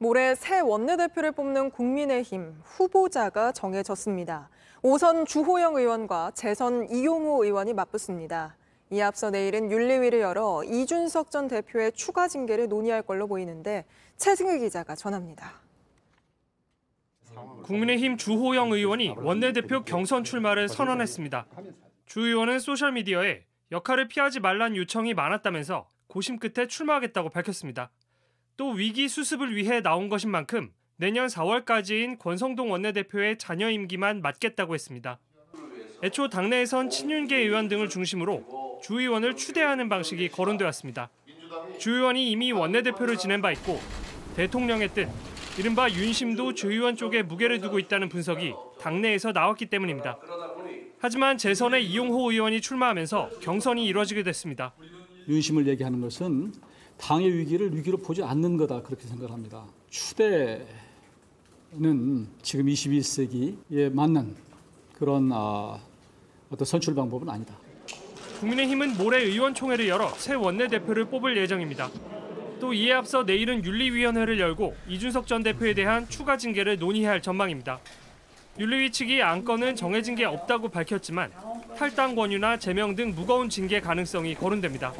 모레 새 원내대표를 뽑는 국민의힘 후보자가 정해졌습니다. 오선 주호영 의원과 재선 이용호 의원이 맞붙습니다. 이에 앞서 내일은 윤리위를 열어 이준석 전 대표의 추가 징계를 논의할 걸로 보이는데 최승희 기자가 전합니다. 국민의힘 주호영 의원이 원내대표 경선 출마를 선언했습니다. 주 의원은 소셜미디어에 역할을 피하지 말란 요청이 많았다면서 고심 끝에 출마하겠다고 밝혔습니다. 또 위기 수습을 위해 나온 것인 만큼 내년 4월까지인 권성동 원내대표의 자녀 임기만 맡겠다고 했습니다. 애초 당내에선 친윤계 의원 등을 중심으로 주 의원을 추대하는 방식이 거론되었습니다. 주 의원이 이미 원내대표를 지낸 바 있고 대통령의 뜻, 이른바 윤심도 주 의원 쪽에 무게를 두고 있다는 분석이 당내에서 나왔기 때문입니다. 하지만 재선에 이용호 의원이 출마하면서 경선이 이뤄지게 됐습니다. 윤심을 얘기하는 것은 당의 위기를 위기로 보지 않는 거다 그렇게 생각합니다. 추대는 지금 21세기에 맞는 그런 아, 어떤 선출 방법은 아니다. 국민의힘은 모레 의원총회를 열어 새 원내대표를 뽑을 예정입니다. 또 이에 앞서 내일은 윤리위원회를 열고 이준석 전 대표에 대한 추가 징계를 논의해야 할 전망입니다. 윤리위 측이 안건은 정해진 게 없다고 밝혔지만 탈당 권유나 제명 등 무거운 징계 가능성이 거론됩니다.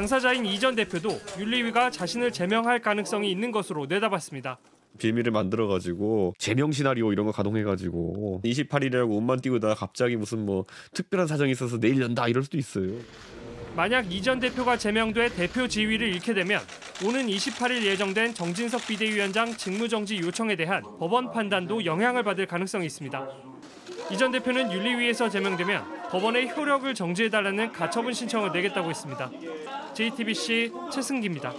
당사자인 이전 대표도 윤리위가 자신을 제명할 가능성이 있는 것으로 내다봤습니다. 빌미를 만들어가지고 제명 시나리오 이런 거 가동해가지고 28일이라고 옷만 띄고 다 갑자기 무슨 뭐 특별한 사정이 있어서 내일 연다 이럴 수도 있어요. 만약 이 전 대표가 제명돼 대표 지위를 잃게 되면 오는 28일 예정된 정진석 비대위원장 직무정지 요청에 대한 법원 판단도 영향을 받을 가능성이 있습니다. 이 전 대표는 윤리위에서 제명되면 법원의 효력을 정지해달라는 가처분 신청을 내겠다고 했습니다. JTBC 최승기입니다.